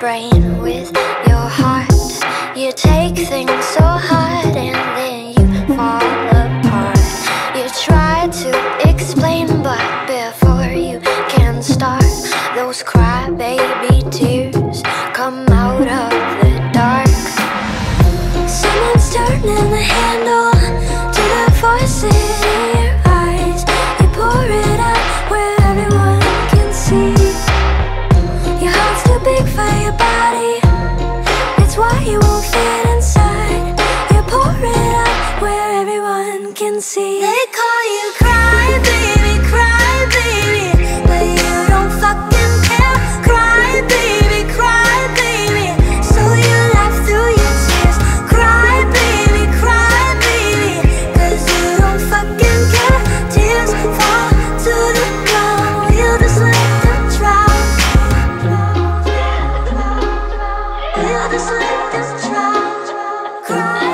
brain with your heart. You take things so hard and then you fall apart. You try to explain, but before you can start, those crybaby tears can see. They call you cry baby, cry baby, But you don't fucking care. Cry baby, cry baby, So you laugh through your tears. Cry Crybaby, crybaby Cause you don't fucking care. Tears fall to the ground. We'll just let them drown. We'll just let them drown. Cry.